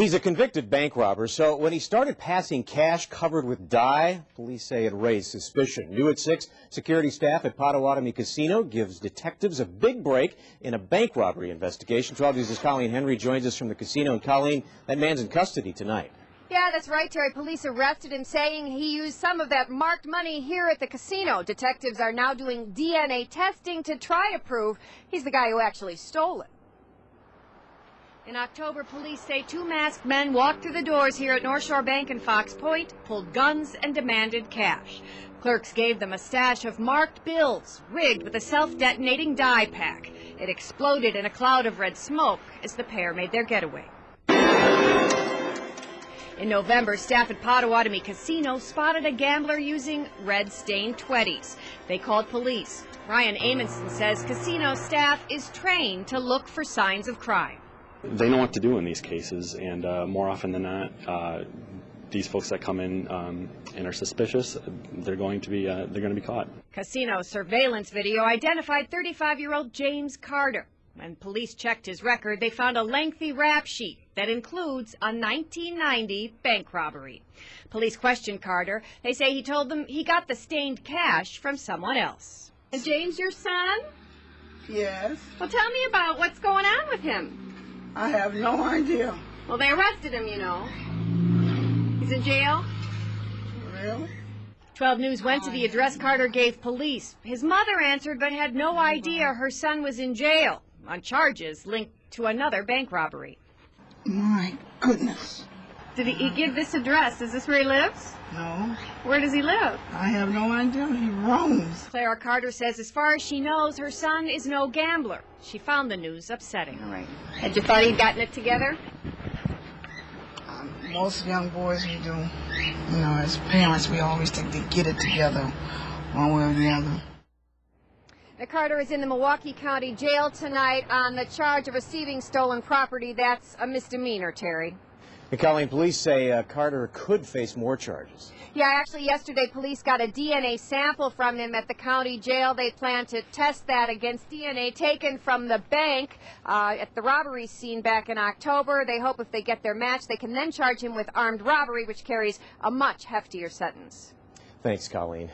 He's a convicted bank robber, so when he started passing cash covered with dye, police say it raised suspicion. New at 6, security staff at Potawatomi Casino gives detectives a big break in a bank robbery investigation. 12 News' Colleen Henry joins us from the casino. And Colleen, that man's in custody tonight. Yeah, that's right, Terry. Police arrested him saying he used some of that marked money here at the casino. Detectives are now doing DNA testing to try to prove he's the guy who actually stole it. In October, police say two masked men walked through the doors here at North Shore Bank in Fox Point, pulled guns, and demanded cash. Clerks gave them a stash of marked bills, rigged with a self-detonating dye pack. It exploded in a cloud of red smoke as the pair made their getaway. In November, staff at Potawatomi Casino spotted a gambler using red-stained 20s. They called police. Ryan Amundsen says casino staff is trained to look for signs of crime. They know what to do in these cases, and uh, more often than not, uh, these folks that come in um, and are suspicious, they're going to be uh, they're going to be caught. Casino surveillance video identified 35-year-old James Carter. When police checked his record, they found a lengthy rap sheet that includes a 1990 bank robbery. Police questioned Carter. They say he told them he got the stained cash from someone else. Is James your son? Yes. Well, tell me about what's going on with him. I have no idea. Well, they arrested him, you know. He's in jail? Really? 12 News went to the address Carter gave police. His mother answered but had no idea her son was in jail on charges linked to another bank robbery. My goodness. Did he, he give this address? Is this where he lives? No. Where does he live? I have no idea. He roams. Clara Carter says as far as she knows, her son is no gambler. She found the news upsetting. All right. Had you thought he'd gotten it together? Um, most young boys, we do. You know, as parents, we always think they get it together one way or the other. Carter is in the Milwaukee County Jail tonight on the charge of receiving stolen property. That's a misdemeanor, Terry. Colleen, police say uh, Carter could face more charges. Yeah, actually, yesterday police got a DNA sample from him at the county jail. They plan to test that against DNA taken from the bank uh, at the robbery scene back in October. They hope if they get their match, they can then charge him with armed robbery, which carries a much heftier sentence. Thanks, Colleen.